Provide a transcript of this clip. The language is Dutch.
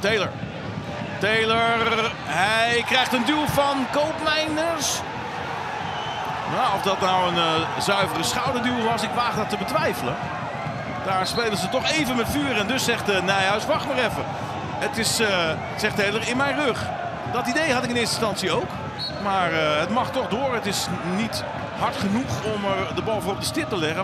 Taylor. Taylor, hij krijgt een duw van Koopmeiners. Nou, of dat nou een eh, zuivere schouderduw was, ik waag dat te betwijfelen. Daar spelen ze toch even met vuur en dus zegt uh, Nijhuis, wacht maar even. Het is, uh, zegt Taylor, in mijn rug. Dat idee had ik in eerste instantie ook. Maar het mag toch door. Het is niet hard genoeg om er de bal voor op de stip te leggen.